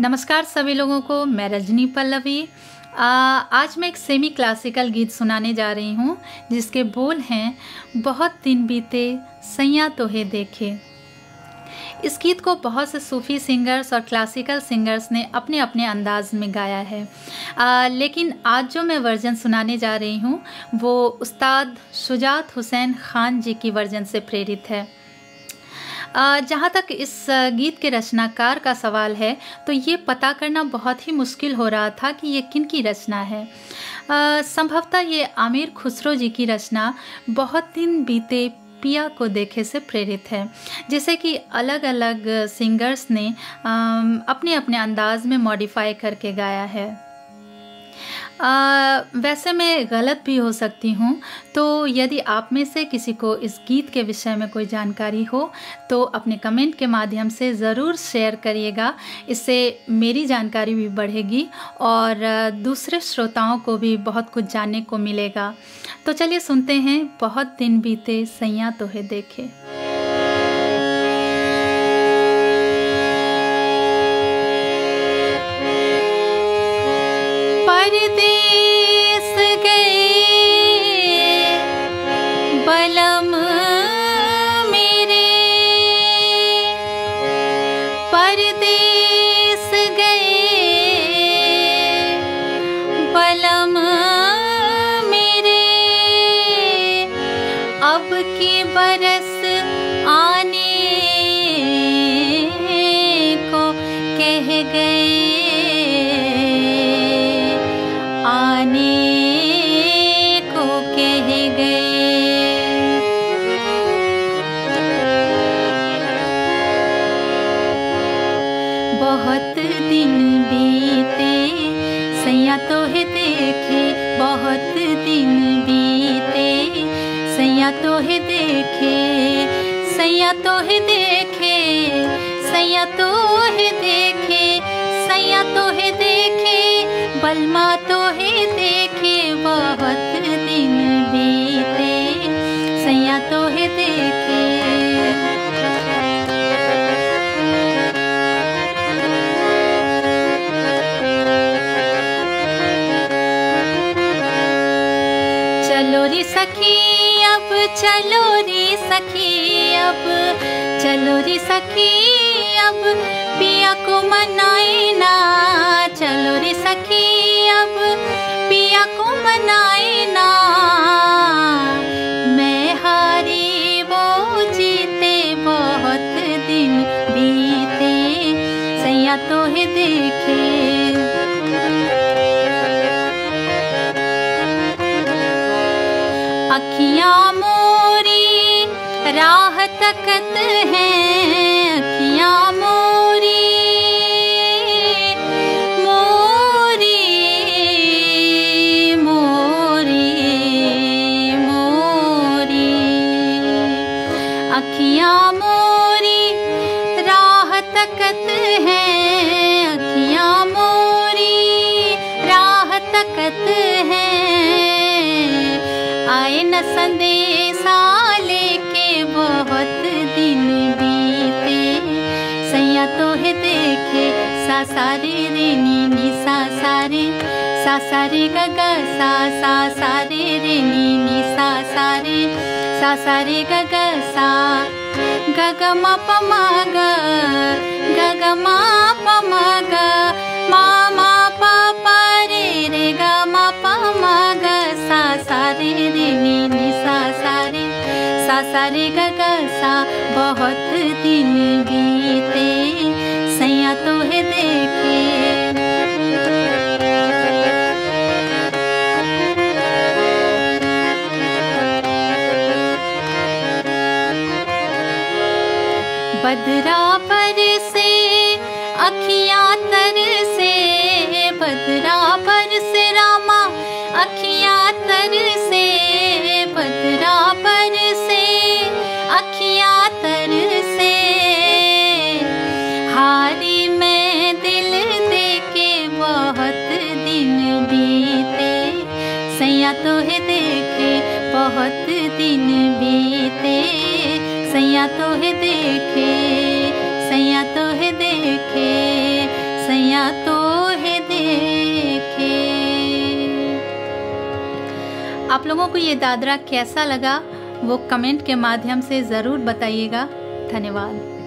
नमस्कार सभी लोगों को मैं रजनी पल्लवी। आज मैं एक सेमी क्लासिकल गीत सुनाने जा रही हूँ जिसके बोल हैं बहुत दिन बीते सैया तोहे देखे। इस गीत को बहुत से सूफ़ी सिंगर्स और क्लासिकल सिंगर्स ने अपने अपने अंदाज में गाया है। आ, लेकिन आज जो मैं वर्जन सुनाने जा रही हूँ वो उस्ताद शुजात हुसैन ख़ान जी की वर्जन से प्रेरित है। जहाँ तक इस गीत के रचनाकार का सवाल है तो ये पता करना बहुत ही मुश्किल हो रहा था कि ये किन की रचना है। संभवतः ये आमिर खुसरो जी की रचना बहुत दिन बीते पिया को देखे से प्रेरित है। जैसे कि अलग अलग सिंगर्स ने अपने अपने अंदाज में मॉडिफाई करके गाया है। आ, वैसे मैं गलत भी हो सकती हूँ। तो यदि आप में से किसी को इस गीत के विषय में कोई जानकारी हो तो अपने कमेंट के माध्यम से ज़रूर शेयर करिएगा। इससे मेरी जानकारी भी बढ़ेगी और दूसरे श्रोताओं को भी बहुत कुछ जानने को मिलेगा। तो चलिए सुनते हैं बहुत दिन बीते सैया तो है देखे। परदेस गए बलम मेरे परदेस गए बलम मेरे अब के बरस आने को कह गए बहुत दिन बीते, सैया तो है देखे, बहुत दिन बीते। सैया तो है देखे, सैया तो है देखे, सैया तो है देखे, सैया तो है देखे, बलमा तो है चलो रे सखी, अब चलो रे सखी, अब चलो रे सखी, अब पिया को मनाए ना। अखियाँ मोरी, राह तकत हैं अखियाँ मोरी। मोरी मोरी मोरी। अखियाँ मोरी, राह तकत हैं न संदेशा लेके बहुत दिन बीते। सैया तो देखे सा सारे रे नी नी सा सारे सा सारे ग ग सा सा सारे रे नी नी सा सारे सा। सारे ग ग सा ग ग म प म ग ग ग म प मा मा प प रे रे ग सा रे ग सा बहुत दिन बीते, सैया तो है देखे। बदरा पर से, अखियाँ तर से, बदरा पर से रामा, अखियाँ तर से यारी मैं दिल दे के बहुत दिन बीते। सैया तोहे देखे, बहुत दिन बीते। सैया तोहे देखे, सैया तो देखे, सैया तोहे देखे। आप लोगों को ये दादरा कैसा लगा, वो कमेंट के माध्यम से ज़रूर बताइएगा। धन्यवाद।